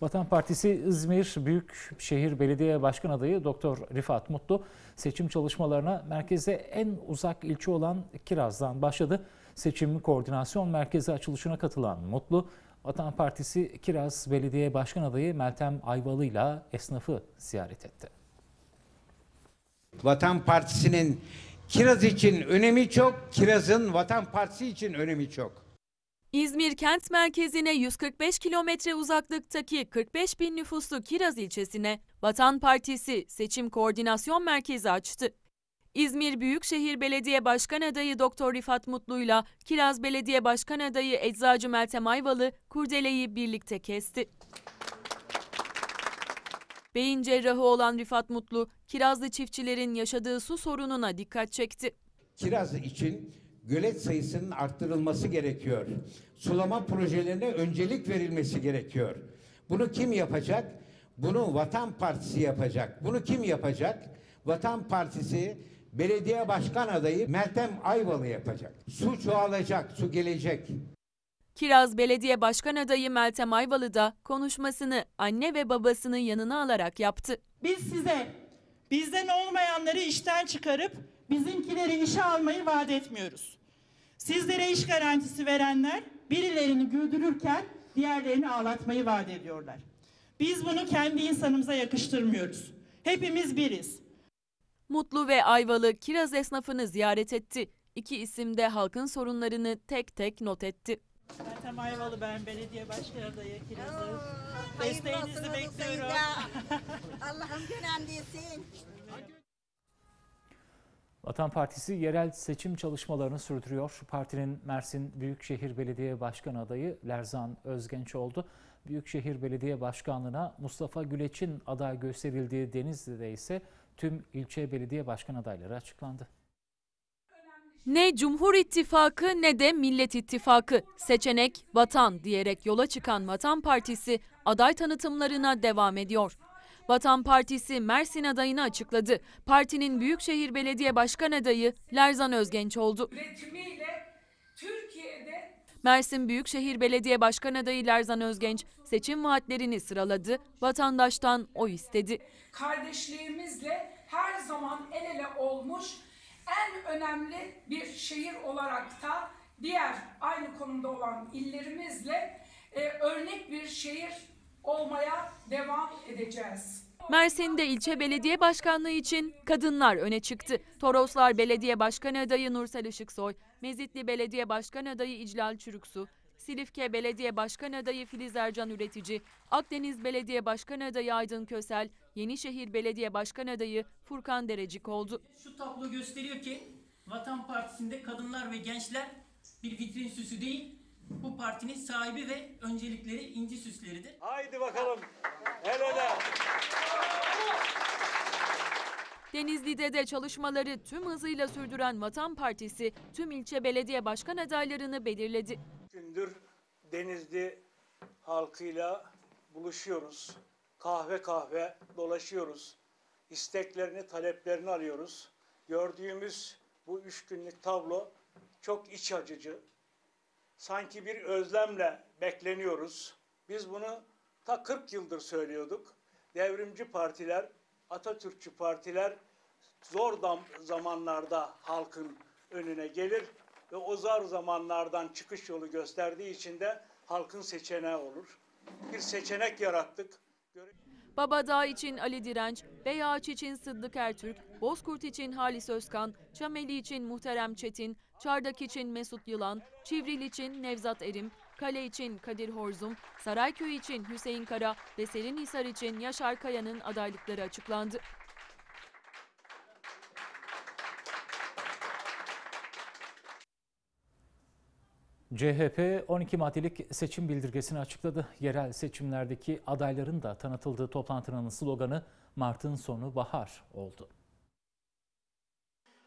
Vatan Partisi İzmir Büyükşehir Belediye Başkan Adayı Doktor Rifat Mutlu seçim çalışmalarına merkeze en uzak ilçe olan Kiraz'dan başladı. Seçim Koordinasyon Merkezi açılışına katılan Mutlu, Vatan Partisi Kiraz Belediye Başkan Adayı Meltem Ayvalı ile esnafı ziyaret etti. Vatan Partisi'nin Kiraz için önemi çok, Kiraz'ın Vatan Partisi için önemi çok. İzmir kent merkezine 145 kilometre uzaklıktaki 45 bin nüfuslu Kiraz ilçesine Vatan Partisi Seçim Koordinasyon Merkezi açtı. İzmir Büyükşehir Belediye Başkan Adayı Doktor Rifat Mutlu'yla Kiraz Belediye Başkan Adayı Eczacı Meltem Ayvalı kurdeleyi birlikte kesti. Beyin cerrahı olan Rifat Mutlu, Kirazlı çiftçilerin yaşadığı su sorununa dikkat çekti. Kiraz için gölet sayısının arttırılması gerekiyor. Sulama projelerine öncelik verilmesi gerekiyor. Bunu kim yapacak? Bunu Vatan Partisi yapacak. Bunu kim yapacak? Vatan Partisi Belediye Başkan Adayı Meltem Ayvalı yapacak. Su çoğalacak, su gelecek. Kiraz Belediye Başkan Adayı Meltem Ayvalı da konuşmasını anne ve babasının yanına alarak yaptı. Biz size bizden olmayanları işten çıkarıp bizimkileri işe almayı vaat etmiyoruz. Sizlere iş garantisi verenler birilerini güldürürken diğerlerini ağlatmayı vaat ediyorlar. Biz bunu kendi insanımıza yakıştırmıyoruz. Hepimiz biriz. Mutlu ve Ayvalı Kiraz esnafını ziyaret etti. İki isim de halkın sorunlarını tek tek not etti. Meltem Ayvalı ben belediye başkan adayı Kiraz'ı. Desteğinizi bekliyorum. Allah'ım gönendesin. Vatan Partisi yerel seçim çalışmalarını sürdürüyor. Partinin Mersin Büyükşehir Belediye Başkan adayı Lerzan Özgenç oldu. Büyükşehir Belediye Başkanlığı'na Mustafa Güleç'in aday gösterildiği Denizli'de ise tüm ilçe belediye başkan adayları açıklandı. Ne Cumhur İttifakı ne de Millet İttifakı. Seçenek vatan diyerek yola çıkan Vatan Partisi aday tanıtımlarına devam ediyor. Vatan Partisi Mersin adayını açıkladı. Partinin Büyükşehir Belediye Başkan adayı Lerzan Özgenç oldu. Mersin Büyükşehir Belediye Başkan adayı Lerzan Özgenç seçim vaatlerini sıraladı. Vatandaştan oy istedi. kardeşliğimizle her zaman el ele olmuş en önemli bir şehir olarak da diğer aynı konumda olan illerimizle e, örnek bir şehir olmaya devam edeceğiz. Mersin'de ilçe belediye başkanlığı için kadınlar öne çıktı. Toroslar Belediye Başkan adayı Nursel Işıksoy, Mezitli Belediye Başkan adayı İclal Çürüksu, Silifke Belediye Başkan adayı Filiz Ercan Üretici, Akdeniz Belediye Başkan adayı Aydın Kösel, Yenişehir Belediye Başkan adayı Furkan Derecik oldu. Şu tablo gösteriyor ki Vatan Partisi'nde kadınlar ve gençler bir vitrin süsü değil, bu partinin sahibi ve öncelikleri inci süsleridir. Haydi bakalım. El ele. Denizli'de de çalışmaları tüm hızıyla sürdüren Vatan Partisi tüm ilçe belediye başkan adaylarını belirledi. Gündür Denizli halkıyla buluşuyoruz. Kahve kahve dolaşıyoruz. İsteklerini, taleplerini alıyoruz. Gördüğümüz bu üç günlük tablo çok iç acıcı. Sanki bir özlemle bekleniyoruz. Biz bunu ta 40 yıldır söylüyorduk. Devrimci partiler, Atatürkçü partiler zor zamanlarda halkın önüne gelir ve o zor zamanlardan çıkış yolu gösterdiği için de halkın seçeneği olur. Bir seçenek yarattık. Babadağ için Ali Direnç, Beyağaç için Sıddık Ertürk, Bozkurt için Halis Özkan, Çameli için Muhterem Çetin, Çardak için Mesut Yılan, Çivril için Nevzat Erim, Kale için Kadir Horzum, Sarayköy için Hüseyin Kara ve Serinhisar için Yaşar Kaya'nın adaylıkları açıklandı. CHP 12 maddelik seçim bildirgesini açıkladı. Yerel seçimlerdeki adayların da tanıtıldığı toplantının sloganı Mart'ın sonu bahar oldu.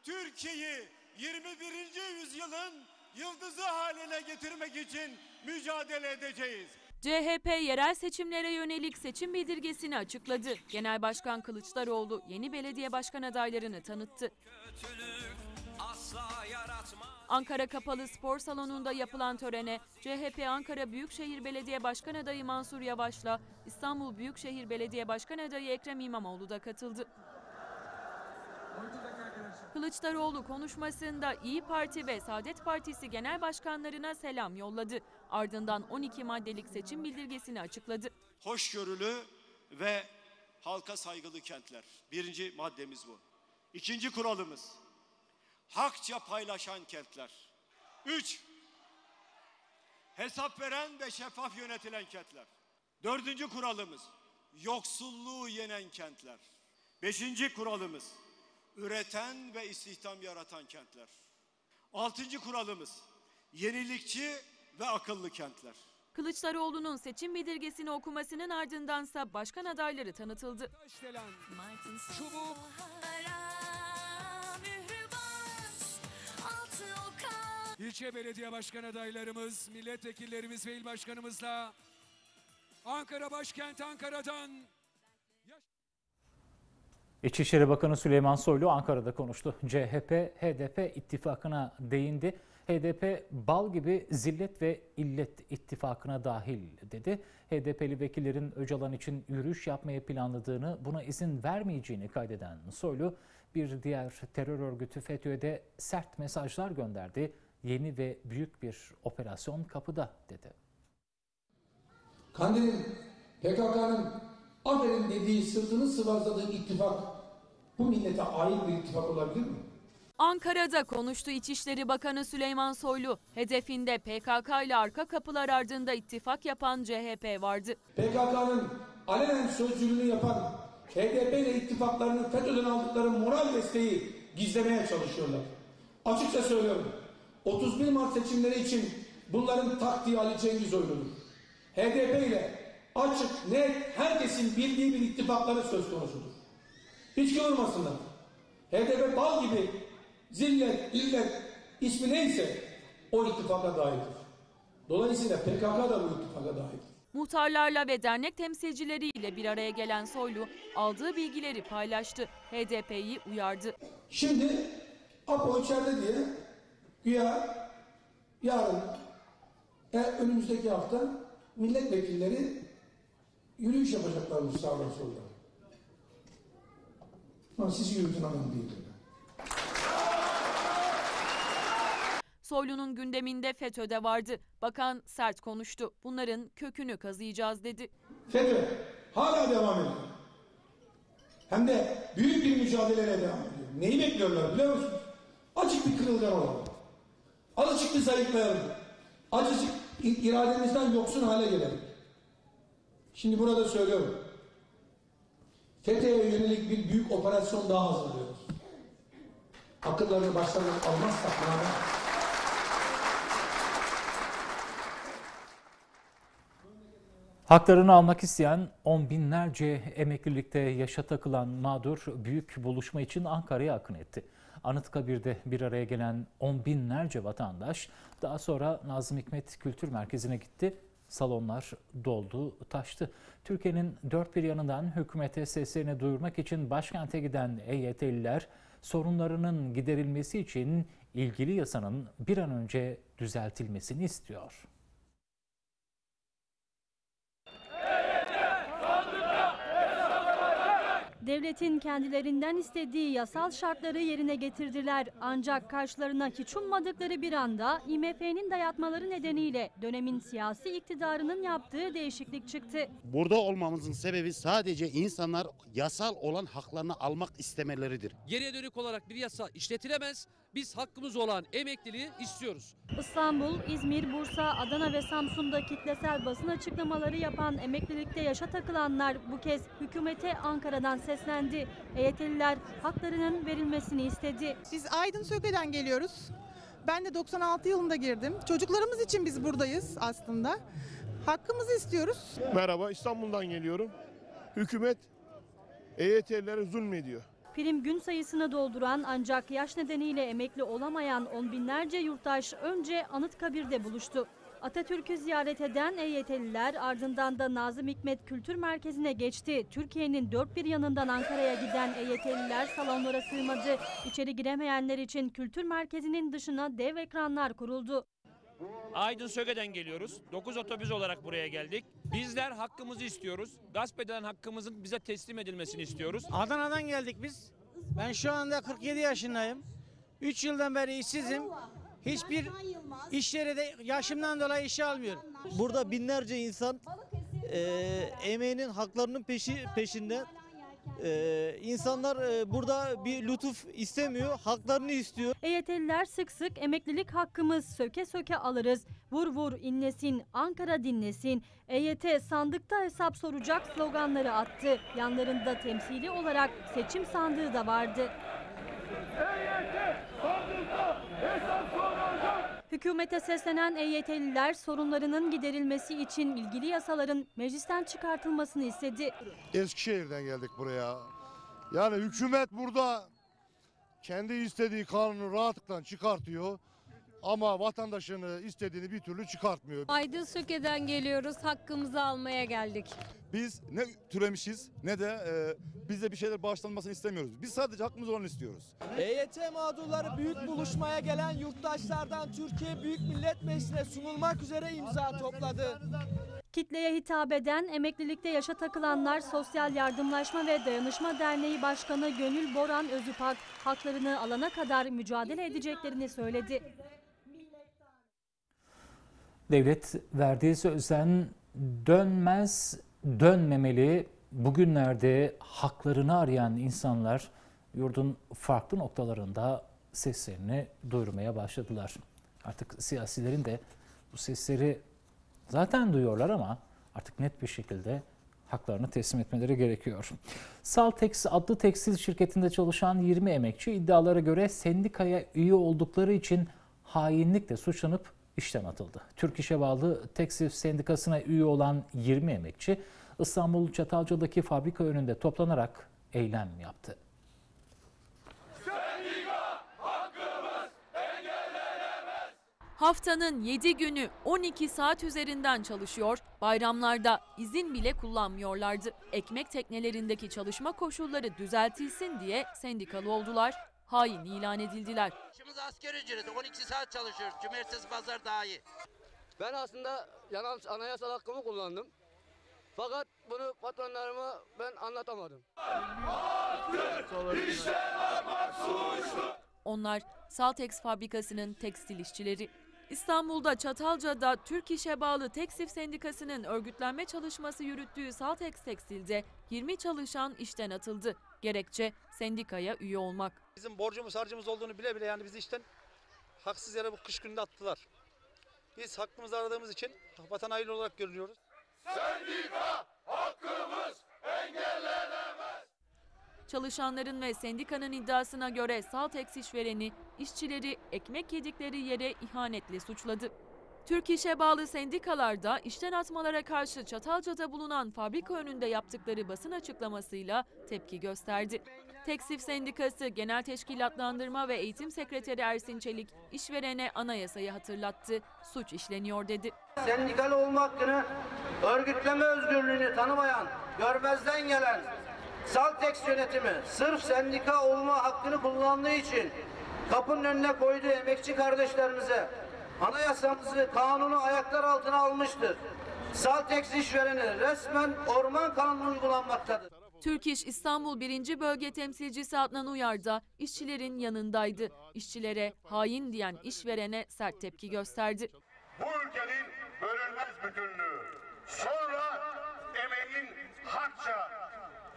Türkiye'yi 21. yüzyılın yıldızı haline getirmek için mücadele edeceğiz. CHP yerel seçimlere yönelik seçim bildirgesini açıkladı. Genel Başkan Kılıçdaroğlu yeni belediye başkan adaylarını tanıttı. Ankara Kapalı Spor Salonu'nda yapılan törene CHP Ankara Büyükşehir Belediye Başkan Adayı Mansur Yavaş'la İstanbul Büyükşehir Belediye Başkan Adayı Ekrem İmamoğlu da katıldı. Kılıçdaroğlu konuşmasında İyi Parti ve Saadet Partisi genel başkanlarına selam yolladı. Ardından 12 maddelik seçim bildirgesini açıkladı. Hoşgörülü ve halka saygılı kentler. Birinci maddemiz bu. İkinci kuralımız. Hakça paylaşan kentler. Üç. Hesap veren ve şeffaf yönetilen kentler. Dördüncü kuralımız. Yoksulluğu yenen kentler. Beşinci kuralımız. Üreten ve istihdam yaratan kentler. Altıncı kuralımız. Yenilikçi ve akıllı kentler. Kılıçdaroğlu'nun seçim bildirgesini okumasının ardındansa başkan adayları tanıtıldı. Çubuk. İlçe belediye başkan adaylarımız, milletvekillerimiz ve il başkanımızla Ankara başkent Ankara'dan İçişleri Bakanı Süleyman Soylu Ankara'da konuştu. CHP, HDP ittifakına değindi. HDP bal gibi zillet ve illet ittifakına dahil dedi. HDP'li vekillerin Öcalan için yürüyüş yapmayı planladığını, buna izin vermeyeceğini kaydeden Soylu, bir diğer terör örgütü FETÖ'de sert mesajlar gönderdi. Yeni ve büyük bir operasyon kapıda dedi. Kandil'in, PKK'nın aferin dediği, sırtını sıvazladığı ittifak bu millete ait bir ittifak olabilir mi? Ankara'da konuştu İçişleri Bakanı Süleyman Soylu. Hedefinde PKK ile arka kapılar ardında ittifak yapan CHP vardı. PKK'nın alenen sözcülüğünü yapan HDP ile ittifaklarının FETÖ'den aldıkları moral desteği gizlemeye çalışıyorlar. Açıkça söylüyorum. 31 Mart seçimleri için bunların taktiği Ali Cengiz oyunudur. HDP ile açık, net, herkesin bildiği bir ittifakları söz konusudur. Hiç kırılmasınlar. HDP bal gibi zillet, illet ismi neyse o ittifaka dahildir. Dolayısıyla PKK da bu ittifaka dahildir. Muhtarlarla ve dernek temsilcileriyle bir araya gelen Soylu aldığı bilgileri paylaştı. HDP'yi uyardı. Şimdi APO içeride diye güya yarın e, önümüzdeki hafta milletvekilleri yürüyüş yapacaklarmış sağdan soldan. Ama siz yürütün hanım değil. Soylu'nun gündeminde FETÖ'de vardı. Bakan sert konuştu. Bunların kökünü kazıyacağız dedi. FETÖ hala devam ediyor. Hem de büyük bir mücadeleyle devam ediyor. Neyi bekliyorlar biliyor musunuz? Açık bir kırılgan olalım. Azıcık bir zayıflayalım. Azıcık irademizden yoksun hale gelelim. Şimdi burada söylüyorum. FETÖ'ye yönelik bir büyük operasyon daha hazırlıyoruz. Akıllarını başlarına almazsak beraber Haklarını almak isteyen on binlerce emeklilikte yaşa takılan mağdur büyük buluşma için Ankara'ya akın etti. Anıtkabir'de bir araya gelen on binlerce vatandaş daha sonra Nazım Hikmet Kültür Merkezi'ne gitti. Salonlar doldu, taştı. Türkiye'nin dört bir yanından hükümete seslerini duyurmak için başkente giden EYT'liler sorunlarının giderilmesi için ilgili yasanın bir an önce düzeltilmesini istiyor. Devletin kendilerinden istediği yasal şartları yerine getirdiler. Ancak karşılarına hiç ummadıkları bir anda IMF'nin dayatmaları nedeniyle dönemin siyasi iktidarının yaptığı değişiklik çıktı. Burada olmamızın sebebi sadece insanlar yasal olan haklarını almak istemeleridir. Geriye dönük olarak bir yasa işletilemez. Biz hakkımız olan emekliliği istiyoruz. İstanbul, İzmir, Bursa, Adana ve Samsun'da kitlesel basın açıklamaları yapan emeklilikte yaşa takılanlar bu kez hükümete Ankara'dan seslendi. EYT'liler haklarının verilmesini istedi. Biz Aydın Söke'den geliyoruz. Ben de 96 yılında girdim. Çocuklarımız için biz buradayız aslında. Hakkımızı istiyoruz. Merhaba İstanbul'dan geliyorum. Hükümet EYT'lilere zulmediyor. Prim gün sayısını dolduran ancak yaş nedeniyle emekli olamayan on binlerce yurttaş önce Anıtkabir'de buluştu. Atatürk'ü ziyaret eden EYT'liler ardından da Nazım Hikmet Kültür Merkezi'ne geçti. Türkiye'nin dört bir yanından Ankara'ya giden EYT'liler salonlara sığmadı. İçeri giremeyenler için kültür merkezinin dışına dev ekranlar kuruldu. Aydın Söke'den geliyoruz. 9 otobüs olarak buraya geldik. Bizler hakkımızı istiyoruz. Gasp edilen hakkımızın bize teslim edilmesini istiyoruz. Adana'dan geldik biz. Ben şu anda 47 yaşındayım. 3 yıldan beri işsizim. Hiçbir iş yeri de yaşımdan dolayı işe almıyorum. Burada binlerce insan e, emeğinin haklarının peşi peşinde. E, insanlar e, burada bir lütuf istemiyor, haklarını istiyor. EYT'liler sık sık emeklilik hakkımız söke söke alırız. Vur vur inlesin, Ankara dinlesin. EYT sandıkta hesap soracak sloganları attı. Yanlarında temsili olarak seçim sandığı da vardı. Hükümete seslenen EYT'liler sorunlarının giderilmesi için ilgili yasaların meclisten çıkartılmasını istedi. Eskişehir'den geldik buraya. Yani hükümet burada kendi istediği kanunu rahatlıkla çıkartıyor. Ama vatandaşını istediğini bir türlü çıkartmıyor. Aydın Söke'den geliyoruz. Hakkımızı almaya geldik. Biz ne türemişiz ne de e, bize bir şeyler bağışlanmasını istemiyoruz. Biz sadece hakkımız olanı istiyoruz. EYT mağdurları büyük buluşmaya gelen yurttaşlardan Türkiye Büyük Millet Meclisi'ne sunulmak üzere imza topladı. Kitleye hitap eden emeklilikte yaşa takılanlar Sosyal Yardımlaşma ve Dayanışma Derneği Başkanı Gönül Boran Özüpak haklarını alana kadar mücadele edeceklerini söyledi. Devlet verdiği sözden dönmez, dönmemeli. Bugünlerde haklarını arayan insanlar yurdun farklı noktalarında seslerini duyurmaya başladılar. Artık siyasilerin de bu sesleri zaten duyuyorlar ama artık net bir şekilde haklarını teslim etmeleri gerekiyor. Saltex adlı tekstil şirketinde çalışan 20 emekçi iddialara göre sendikaya üye oldukları için hainlikle suçlanıp işten atıldı. Türk İş'e bağlı Tekstil Sendikası'na üye olan 20 emekçi İstanbul Çatalca'daki fabrika önünde toplanarak eylem yaptı. Haftanın 7 günü 12 saat üzerinden çalışıyor, bayramlarda izin bile kullanmıyorlardı. Ekmek teknelerindeki çalışma koşulları düzeltilsin diye sendikalı oldular, hain ilan edildiler. Şimdi asgari ücreti 12 saat çalışıyoruz. Cumartesi pazar dahil. Ben aslında yanal anayasal hakkımı kullandım. Fakat bunu patronlarıma ben anlatamadım. Onlar Saltex fabrikasının tekstil işçileri. İstanbul'da Çatalca'da Türk İş'e bağlı Tekstil Sendikası'nın örgütlenme çalışması yürüttüğü Saltex Tekstil'de 20 çalışan işten atıldı. Gerekçe sendikaya üye olmak. Bizim borcumuz harcımız olduğunu bile bile yani bizi işten haksız yere bu kış gününde attılar. Biz hakkımızı aradığımız için vatan haini olarak görünüyoruz. Sendika hakkımız engellenemez. Çalışanların ve sendikanın iddiasına göre Saltex işvereni işçileri ekmek yedikleri yere ihanetle suçladı. Türk İş'e bağlı sendikalarda işten atmalara karşı Çatalca'da bulunan fabrika önünde yaptıkları basın açıklamasıyla tepki gösterdi. Teksif Sendikası Genel Teşkilatlandırma ve Eğitim Sekreteri Ersin Çelik işverene anayasayı hatırlattı, suç işleniyor dedi. Sendikalı olma hakkını, örgütleme özgürlüğünü tanımayan, görmezden gelen Saltex yönetimi sırf sendika olma hakkını kullandığı için kapının önüne koyduğu emekçi kardeşlerimize anayasamızı, kanunu ayaklar altına almıştır. Saltex işvereni resmen orman kanunu uygulanmaktadır. Türk İş İstanbul 1. Bölge Temsilcisi Adnan Uyar da işçilerin yanındaydı. İşçilere hain diyen işverene sert tepki gösterdi. Bu ülkenin bölünmez bütünlüğü. Sonra emeğin hakça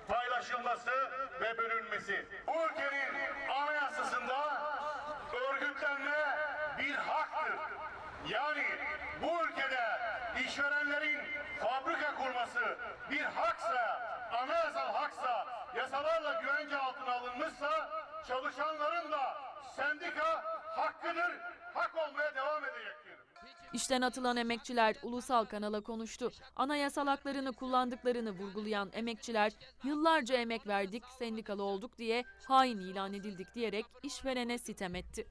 paylaşılması ve bölünmesi. Bu ülkenin anayasasında örgütlenme bir haktır. Yani bu ülkede işverenlerin fabrika kurması bir haksa, anayasal haksa, yasalarla güvence altına alınmışsa çalışanların da sendika hakkıdır, hak olmaya devam edecektir. İşten atılan emekçiler ulusal kanala konuştu. Anayasal haklarını kullandıklarını vurgulayan emekçiler yıllarca emek verdik, sendikalı olduk diye hain ilan edildik diyerek işverene sitem etti.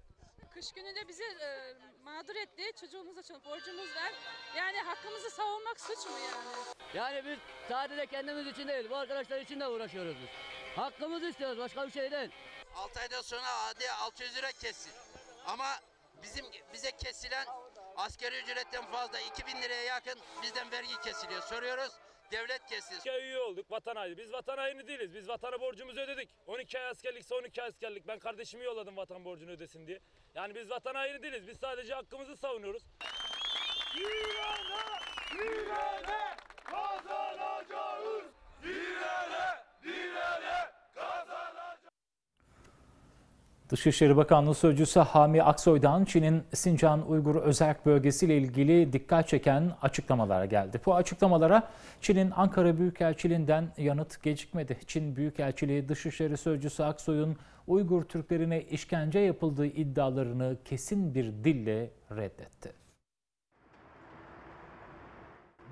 Kış gününde bizi e, mağdur etti. Çocuğumuz için borcumuz var. Yani hakkımızı savunmak suç mu yani? Yani biz sadece kendimiz için değil, bu arkadaşlar için de uğraşıyoruz biz. Hakkımızı istiyoruz, başka bir şey değil. 6 aydan sonra hadi 600 lira kessin. Ama bizim bize kesilen asgari ücretten fazla 2000 liraya yakın bizden vergi kesiliyor. Soruyoruz devlet kessin. Ülke üye olduk vatan haini. Biz vatan haini değiliz. Biz vatana borcumuzu ödedik. 12 ay askerlikse 12 ay askerlik. Ben kardeşimi yolladım vatan borcunu ödesin diye. Yani biz vatan haini değiliz. Biz sadece hakkımızı savunuyoruz. İran'a, İran'a kazanacağız. Direne, direne kazanacağız. Dışişleri Bakanlığı Sözcüsü Hami Aksoy'dan Çin'in Sincan Uygur Özerk Bölgesi ile ilgili dikkat çeken açıklamalar geldi. Bu açıklamalara Çin'in Ankara Büyükelçiliğinden yanıt gecikmedi. Çin Büyükelçiliği Dışişleri Sözcüsü Aksoy'un Uygur Türklerine işkence yapıldığı iddialarını kesin bir dille reddetti.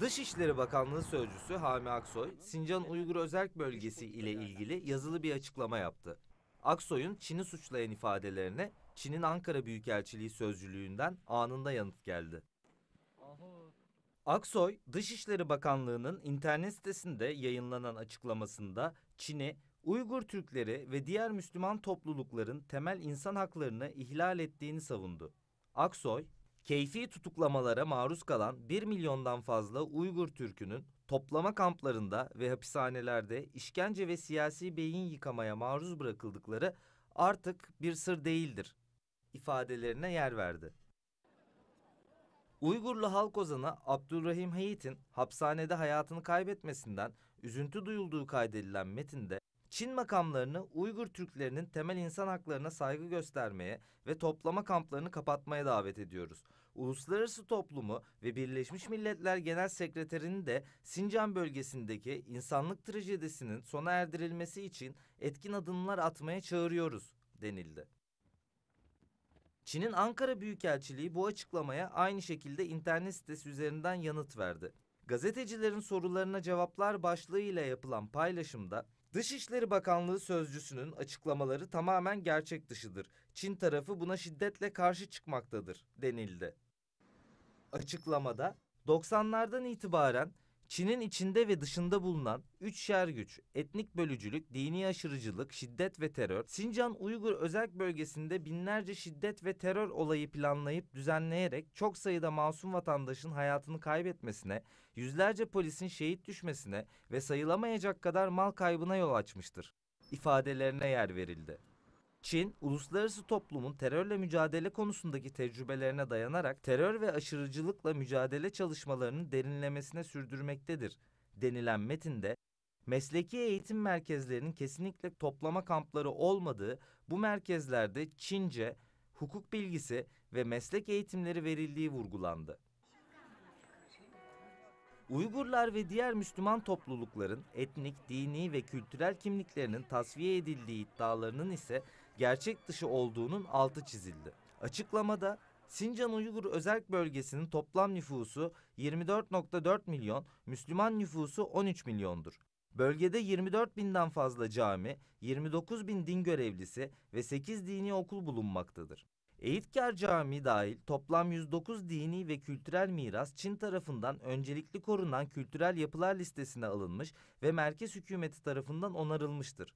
Dışişleri Bakanlığı Sözcüsü Hami Aksoy, Sincan Uygur Özerk Bölgesi ile ilgili yazılı bir açıklama yaptı. Aksoy'un Çin'i suçlayan ifadelerine Çin'in Ankara Büyükelçiliği Sözcülüğünden anında yanıt geldi. Aksoy, Dışişleri Bakanlığı'nın internet sitesinde yayınlanan açıklamasında Çin'i Uygur Türkleri ve diğer Müslüman toplulukların temel insan haklarını ihlal ettiğini savundu. Aksoy, keyfi tutuklamalara maruz kalan 1 milyondan fazla Uygur Türk'ünün toplama kamplarında ve hapishanelerde işkence ve siyasi beyin yıkamaya maruz bırakıldıkları artık bir sır değildir ifadelerine yer verdi. Uygurlu halk ozanı Abdurrahim Hayit'in hapishanede hayatını kaybetmesinden üzüntü duyulduğu kaydedilen metinde Çin makamlarını Uygur Türklerinin temel insan haklarına saygı göstermeye ve toplama kamplarını kapatmaya davet ediyoruz. Uluslararası toplumu ve Birleşmiş Milletler Genel Sekreterini de Sincan bölgesindeki insanlık trajedisinin sona erdirilmesi için etkin adımlar atmaya çağırıyoruz denildi. Çin'in Ankara Büyükelçiliği bu açıklamaya aynı şekilde internet sitesi üzerinden yanıt verdi. Gazetecilerin sorularına cevaplar başlığıyla yapılan paylaşımda Dışişleri Bakanlığı sözcüsünün açıklamaları tamamen gerçek dışıdır. Çin tarafı buna şiddetle karşı çıkmaktadır denildi. Açıklamada 90'lardan itibaren Çin'in içinde ve dışında bulunan üç şer güç, etnik bölücülük, dini aşırıcılık, şiddet ve terör, Sincan Uygur Özerk Bölgesi'nde binlerce şiddet ve terör olayı planlayıp düzenleyerek çok sayıda masum vatandaşın hayatını kaybetmesine, yüzlerce polisin şehit düşmesine ve sayılamayacak kadar mal kaybına yol açmıştır. ifadelerine yer verildi. Çin, uluslararası toplumun terörle mücadele konusundaki tecrübelerine dayanarak terör ve aşırıcılıkla mücadele çalışmalarının derinlemesine sürdürmektedir denilen metinde mesleki eğitim merkezlerinin kesinlikle toplama kampları olmadığı, bu merkezlerde Çince, hukuk bilgisi ve meslek eğitimleri verildiği vurgulandı. Uygurlar ve diğer Müslüman toplulukların etnik, dini ve kültürel kimliklerinin tasfiye edildiği iddialarının ise gerçek dışı olduğunun altı çizildi. Açıklamada Sincan Uygur Özerk Bölgesi'nin toplam nüfusu 24.4 milyon, Müslüman nüfusu 13 milyondur. Bölgede 24 binden fazla cami, 29 bin din görevlisi ve 8 dini okul bulunmaktadır. Eğitkar Camii dahil toplam 109 dini ve kültürel miras Çin tarafından öncelikli korunan kültürel yapılar listesine alınmış ve merkez hükümeti tarafından onarılmıştır.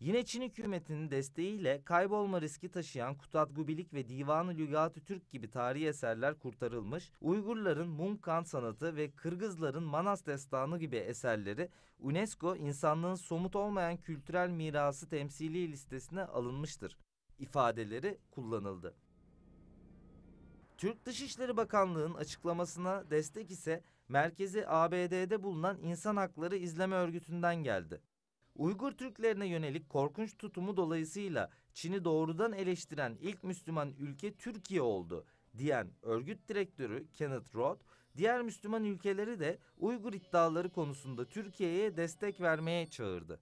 Yine Çin hükümetinin desteğiyle kaybolma riski taşıyan Kutatgubilik ve Divan-ı Lügat-ı Türk gibi tarihi eserler kurtarılmış, Uygurların Mumkan sanatı ve Kırgızların Manas destanı gibi eserleri UNESCO insanlığın somut olmayan kültürel mirası temsili listesine alınmıştır ifadeleri kullanıldı. Türk Dışişleri Bakanlığı'nın açıklamasına destek ise merkezi ABD'de bulunan İnsan Hakları İzleme Örgütü'nden geldi. Uygur Türklerine yönelik korkunç tutumu dolayısıyla Çin'i doğrudan eleştiren ilk Müslüman ülke Türkiye oldu diyen örgüt direktörü Kenneth Roth, diğer Müslüman ülkeleri de Uygur iddiaları konusunda Türkiye'ye destek vermeye çağırdı.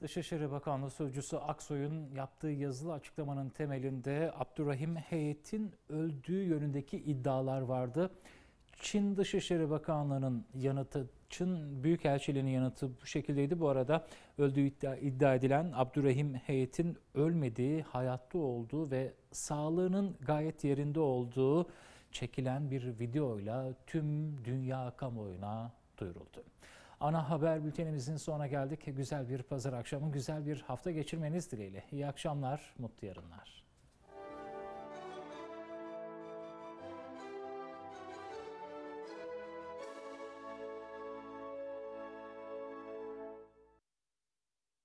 Dışişleri Bakanlığı Sözcüsü Aksoy'un yaptığı yazılı açıklamanın temelinde Abdurrahim Heyet'in öldüğü yönündeki iddialar vardı. Çin Dışişleri Bakanlığı'nın yanıtı Çin Büyükelçiliğinin yanıtı bu şekildeydi. Bu arada öldüğü iddia, iddia edilen Abdurrahim Heyet'in ölmediği, hayatta olduğu ve sağlığının gayet yerinde olduğu çekilen bir videoyla tüm dünya kamuoyuna duyuruldu. Ana haber bültenimizin sonuna geldik. Güzel bir pazar akşamı, güzel bir hafta geçirmeniz dileğiyle. İyi akşamlar, mutlu yarınlar.